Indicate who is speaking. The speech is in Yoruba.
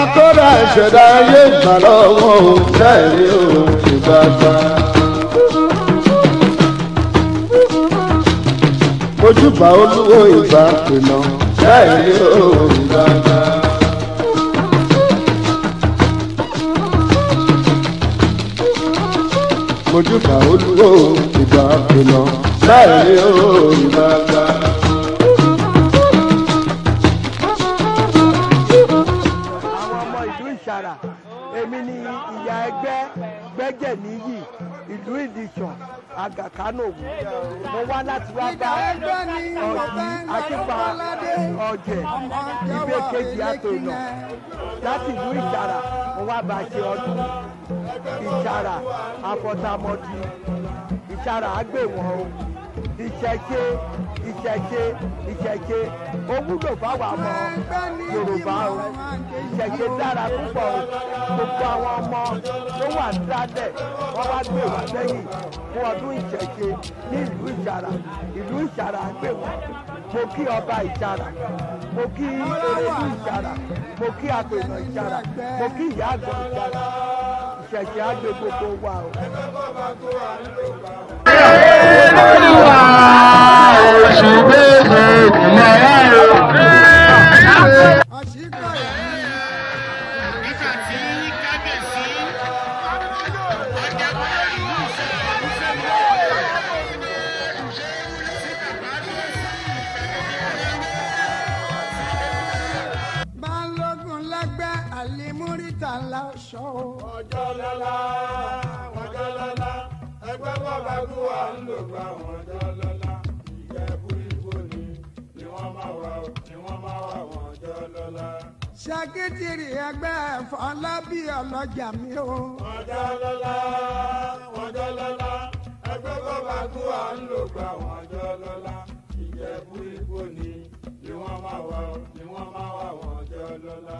Speaker 1: akọ́dà ìṣẹ̀dá ayé ìgbà lọ́wọ́ sẹ́ẹ̀rí òun ìgbàgbà. ojúbà olúwo ìgbà pènà sẹ́ẹ̀rí òun ìgbàgbà. ojúbà olúwo ìgbà pènà sẹ́ẹ̀rí òun
Speaker 2: èmi ni ìyá ẹgbẹ́ gbẹ́jẹ̀ níyì ìlú ìdìṣàn àgàkánòwò mo wá láti wá bá ọ̀jì akípa ọ̀jẹ̀ ìgbé kejì àtònà. láti ìlú ìṣàrà mo wá bá ṣe ọdún. Ìṣàrà àfọ̀tàmọ́dì ìṣàrà àgbèwọ̀n ìṣẹ̀ṣe ìṣẹ̀ṣe ìṣẹ̀ṣe ó wúlò fáwọn ọmọ yorùbá o. Ìṣẹ̀ṣe dára púpọ̀ o. Gbogbo àwọn ọmọ tó wà nílẹ̀ wọ́n wá gbé wá lẹ́yìn fún ọdún ìṣẹ̀ṣe ní ìlú ìṣàrà. Ìlú ìṣàrà gbé wọn mo kí ọba ìṣàrà. Mo kí erédú ìṣàrà. Mo kí àpènà ìṣàrà. Mo kí ìyá àgbọn ìṣàrà. Ìṣẹ̀ṣe á gbé gbogbo wa o.
Speaker 3: nígbà tí kábíyèsí
Speaker 4: balógun lẹgbẹ alimurita lọsọ.
Speaker 5: ọjọ́ lọ́la ọjọ́ lọ́la ẹgbẹ́ bàbá kú ń lò gba ọjọ́ lọ́la ṣàkítìrì ẹgbẹ́ Fọlábí ọlọ́jà mi o. ọjọ́ lọ́la ọjọ́ lọ́la ẹgbẹ́ bàbá tó à ń lò gba àwọn ọjọ́ lọ́la
Speaker 4: Ìjẹ̀bú Igbó ni ni wọ́n máa
Speaker 5: wà wọ́n máa lọ́la.